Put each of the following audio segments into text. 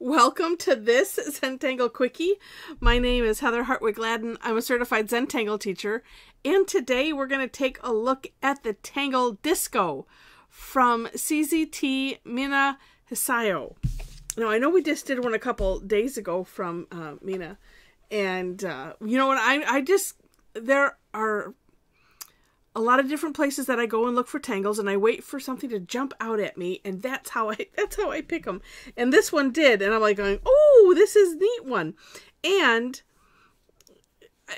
Welcome to this Zentangle Quickie. My name is Heather Hartwick Gladden. I'm a certified Zentangle teacher, and today we're going to take a look at the Tangle Disco from CZT Mina Hisayo. Now, I know we just did one a couple days ago from uh, Mina, and uh, you know what? I I just there are a lot of different places that I go and look for tangles and I wait for something to jump out at me and that's how I that's how I pick them. And this one did and I'm like going, "Oh, this is neat one." And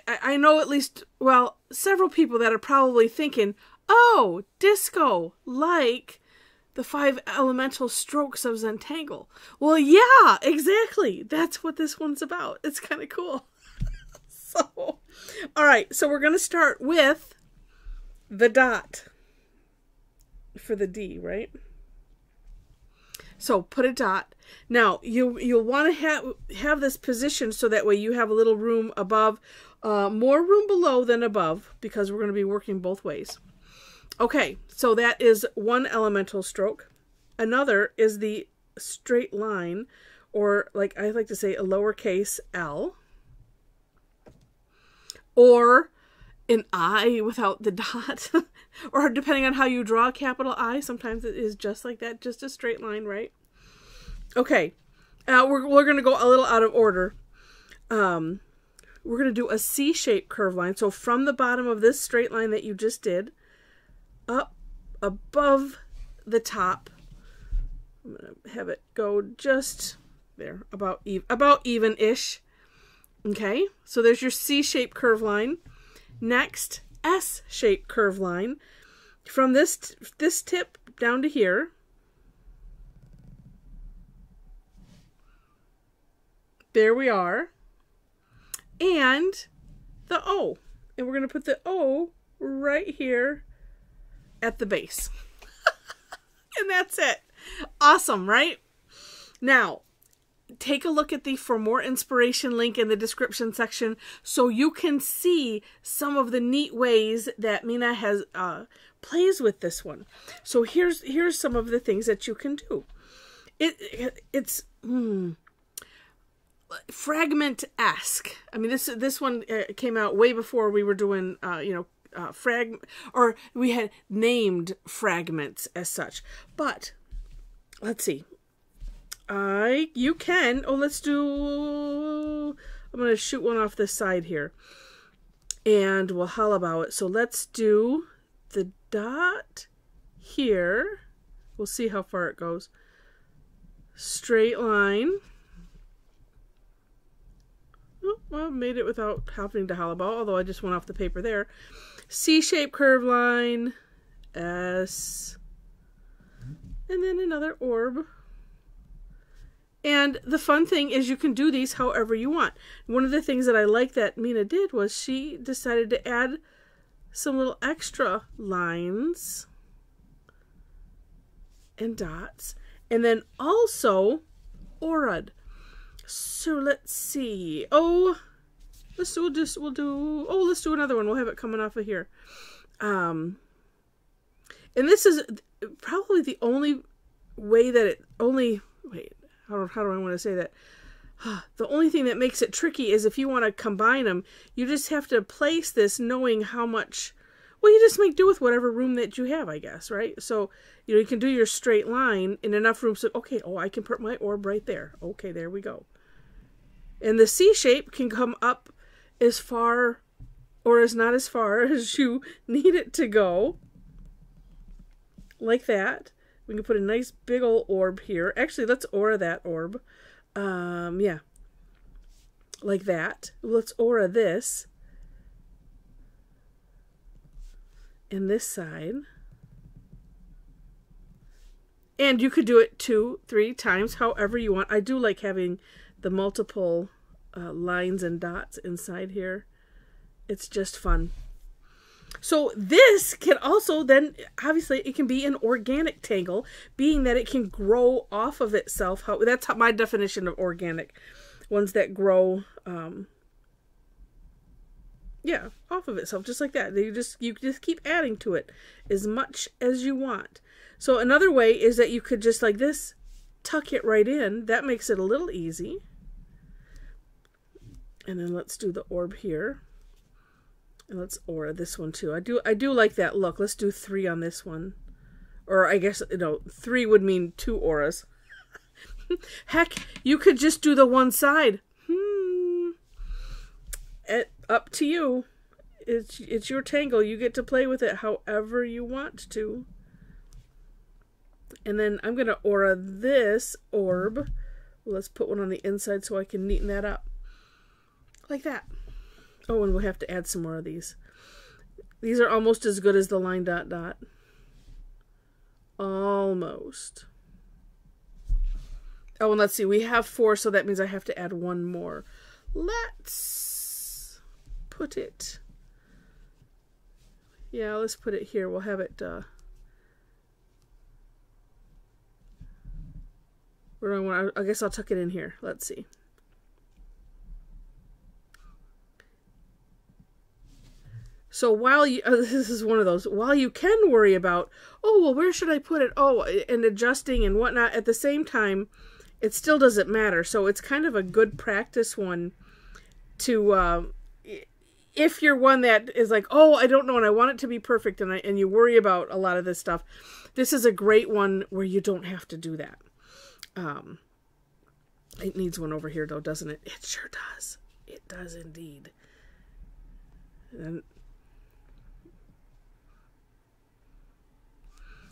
I, I know at least well, several people that are probably thinking, "Oh, disco like the five elemental strokes of Zentangle." Well, yeah, exactly. That's what this one's about. It's kind of cool. so, all right, so we're going to start with the dot for the D, right? So put a dot. Now you you'll want to have have this position so that way you have a little room above, uh, more room below than above because we're going to be working both ways. Okay, so that is one elemental stroke. Another is the straight line, or like I like to say, a lowercase l, or an I without the dot. or depending on how you draw a capital I, sometimes it is just like that, just a straight line, right? Okay, we're, we're going to go a little out of order. Um, we're going to do a C-shaped curve line. So from the bottom of this straight line that you just did, up above the top, I'm going to have it go just there, about, e about even-ish. Okay, so there's your C-shaped curve line. Next, S-shaped curve line from this this tip down to here. There we are. And the O. And we're going to put the O right here at the base. and that's it. Awesome, right? Now, take a look at the for more inspiration link in the description section so you can see some of the neat ways that Mina has uh, plays with this one. So here's here's some of the things that you can do. It it's hmm, fragment esque. I mean this this one uh, came out way before we were doing uh, you know uh, frag or we had named fragments as such. But let's see. I you can. Oh, let's do. I'm gonna shoot one off this side here, and we'll howl about it. So let's do the dot here. We'll see how far it goes. Straight line. Oh, well, made it without having to howl about, although I just went off the paper there. C-shaped curve line. S. And then another orb. And the fun thing is you can do these however you want. One of the things that I like that Mina did was she decided to add some little extra lines and dots. And then also aura'd. So let's see. Oh, let's do this. We'll do, oh, let's do another one. We'll have it coming off of here. Um, and this is probably the only way that it only, wait, how, how do I want to say that? The only thing that makes it tricky is if you want to combine them, you just have to place this knowing how much. Well, you just make do with whatever room that you have, I guess, right? So, you know, you can do your straight line in enough room so, okay, oh, I can put my orb right there. Okay, there we go. And the C shape can come up as far or as not as far as you need it to go. Like that. We can put a nice big old orb here. Actually, let's aura that orb. Um, yeah. Like that. Let's aura this. And this side. And you could do it two, three times, however you want. I do like having the multiple uh, lines and dots inside here. It's just fun. So this can also then obviously it can be an organic tangle, being that it can grow off of itself. How that's how my definition of organic, ones that grow, um, yeah, off of itself, just like that. You just you just keep adding to it as much as you want. So another way is that you could just like this, tuck it right in. That makes it a little easy. And then let's do the orb here. Let's aura this one too. I do I do like that look. Let's do three on this one. Or I guess you know, three would mean two auras. Heck, you could just do the one side. Hmm. It, up to you. It's it's your tangle. You get to play with it however you want to. And then I'm to aura this orb. Let's put one on the inside so I can neaten that up. Like that. Oh, and we'll have to add some more of these. These are almost as good as the line dot dot. Almost. Oh, and let's see. We have four, so that means I have to add one more. Let's put it... Yeah, let's put it here. We'll have it... Uh, where do I want? I guess I'll tuck it in here. Let's see. So while you, uh, this is one of those, while you can worry about, oh, well, where should I put it? Oh, and adjusting and whatnot, at the same time, it still doesn't matter. So it's kind of a good practice one to, uh, if you're one that is like, oh, I don't know, and I want it to be perfect, and I, and you worry about a lot of this stuff, this is a great one where you don't have to do that. Um, it needs one over here, though, doesn't it? It sure does. It does indeed. And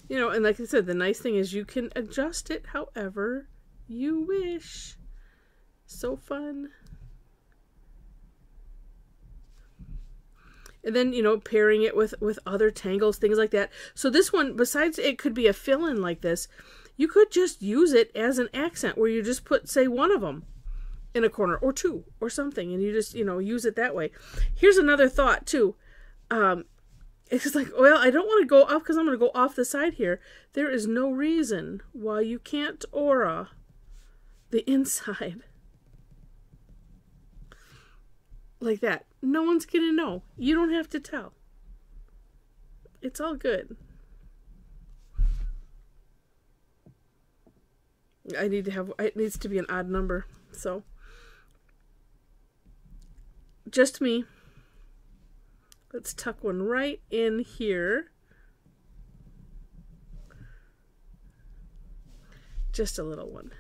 you know, and like I said, the nice thing is you can adjust it however you wish. So fun. and then you know pairing it with with other tangles things like that so this one besides it could be a fill-in like this you could just use it as an accent where you just put say one of them in a corner or two or something and you just you know use it that way here's another thought too um it's like well i don't want to go off because i'm going to go off the side here there is no reason why you can't aura the inside like that. No one's gonna know. You don't have to tell. It's all good. I need to have it needs to be an odd number. So just me. Let's tuck one right in here. Just a little one.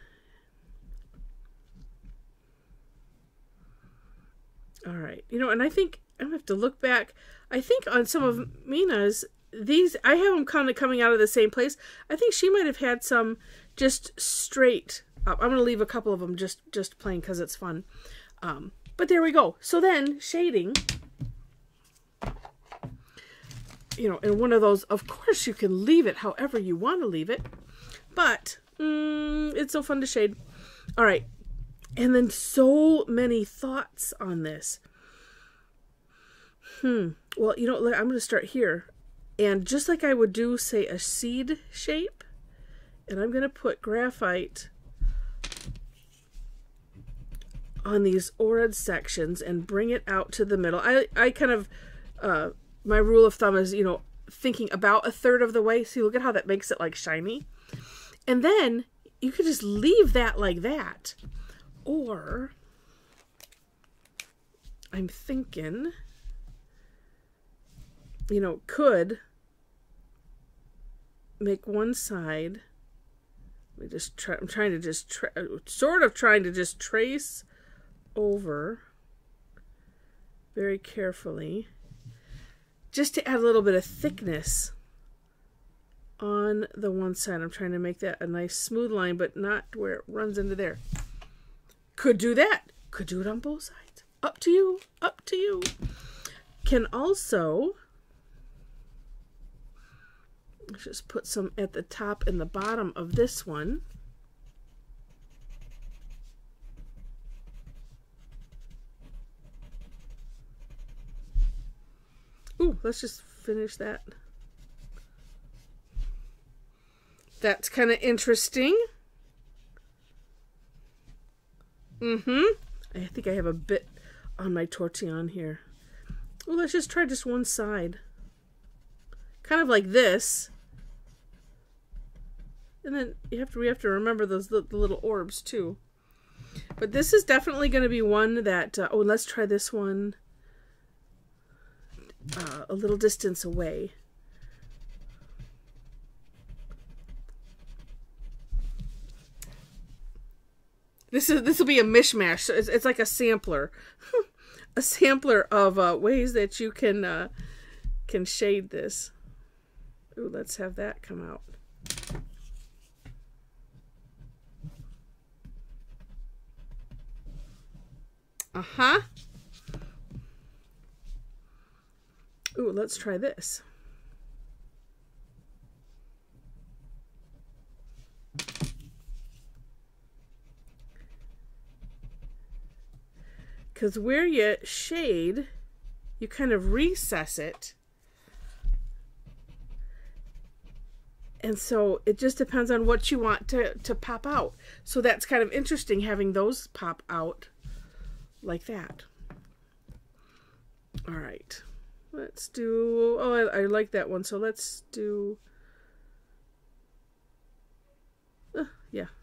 All right. You know, and I think I have to look back. I think on some of Mina's, these, I have them kind of coming out of the same place. I think she might have had some just straight up. I'm going to leave a couple of them just, just plain because it's fun. Um, but there we go. So then shading, you know, in one of those, of course you can leave it however you want to leave it, but mm, it's so fun to shade. All right, and then so many thoughts on this. Hmm. Well, you know, I'm going to start here. And just like I would do, say, a seed shape, and I'm going to put graphite on these aura'd sections and bring it out to the middle. I, I kind of, uh, my rule of thumb is, you know, thinking about a third of the way. See, look at how that makes it like shiny. And then you could just leave that like that. Or I'm thinking, you know, could make one side. We just try. I'm trying to just tra- sort of trying to just trace over very carefully, just to add a little bit of thickness on the one side. I'm trying to make that a nice smooth line, but not where it runs into there. Could do that. Could do it on both sides. Up to you. Up to you. Can also just put some at the top and the bottom of this one. Ooh, let's just finish that. That's kind of interesting. Mm-hmm. I think I have a bit on my tortillon here. Well, let's just try just one side. Kind of like this. And then you have to we have to remember those the, little orbs too. But this is definitely going to be one that uh, oh let's try this one uh, a little distance away. This is this will be a mishmash. So it's, it's like a sampler, a sampler of uh, ways that you can uh, can shade this. Ooh, let's have that come out. Uh-huh. Ooh, let's try this. Because where you shade, you kind of recess it. And so it just depends on what you want to, to pop out. So that's kind of interesting having those pop out like that. All right. Let's do, oh, I, I like that one. So let's do, uh, yeah.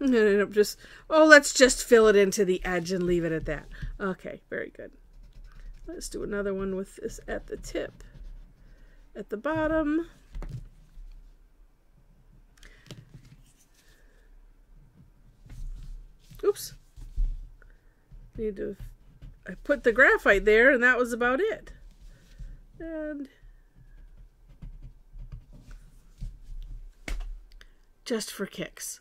And end up just, oh, let's just fill it into the edge and leave it at that. Okay, very good. Let's do another one with this at the tip. At the bottom. Oops. Need to, I put the graphite there and that was about it. And just for kicks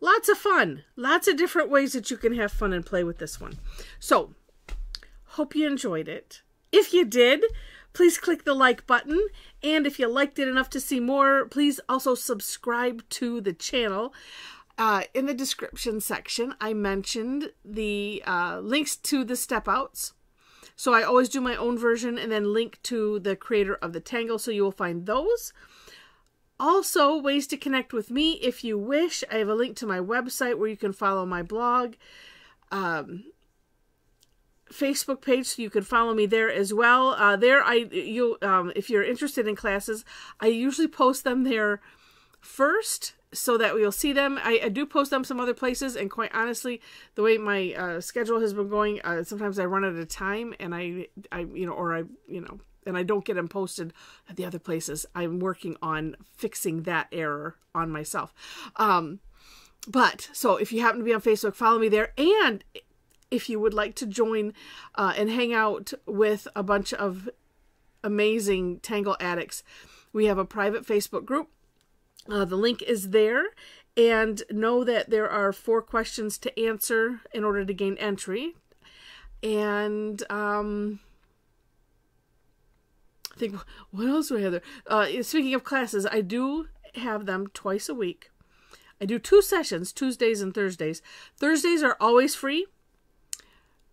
lots of fun. Lots of different ways that you can have fun and play with this one. So, hope you enjoyed it. If you did, please click the like button. And if you liked it enough to see more, please also subscribe to the channel. Uh, in the description section, I mentioned the uh, links to the step outs. So I always do my own version and then link to the creator of the Tangle, so you will find those. Also, ways to connect with me if you wish. I have a link to my website where you can follow my blog. Um, Facebook page, so you can follow me there as well. Uh, there, I you um, if you're interested in classes, I usually post them there first, so that we'll see them. I, I do post them some other places, and quite honestly, the way my uh, schedule has been going, uh, sometimes I run out of time, and I, I you know, or I, you know, and I don't get them posted at the other places. I'm working on fixing that error on myself. Um, but so if you happen to be on Facebook, follow me there. And if you would like to join uh, and hang out with a bunch of amazing Tangle addicts, we have a private Facebook group. Uh, the link is there. And know that there are four questions to answer in order to gain entry. And um, I think what else do I have there? Uh, speaking of classes, I do have them twice a week. I do two sessions, Tuesdays and Thursdays. Thursdays are always free.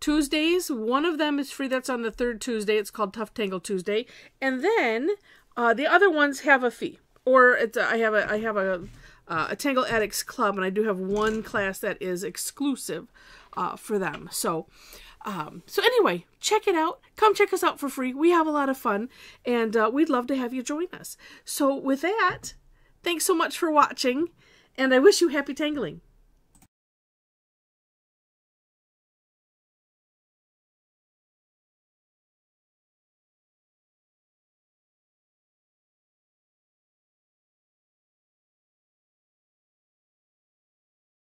Tuesdays, one of them is free. That's on the third Tuesday. It's called Tough Tangle Tuesday, and then uh, the other ones have a fee. Or it's a, I have a I have a uh, a Tangle Addicts Club, and I do have one class that is exclusive uh, for them. So um, so anyway, check it out. Come check us out for free. We have a lot of fun, and uh, we'd love to have you join us. So with that, thanks so much for watching, and I wish you happy tangling.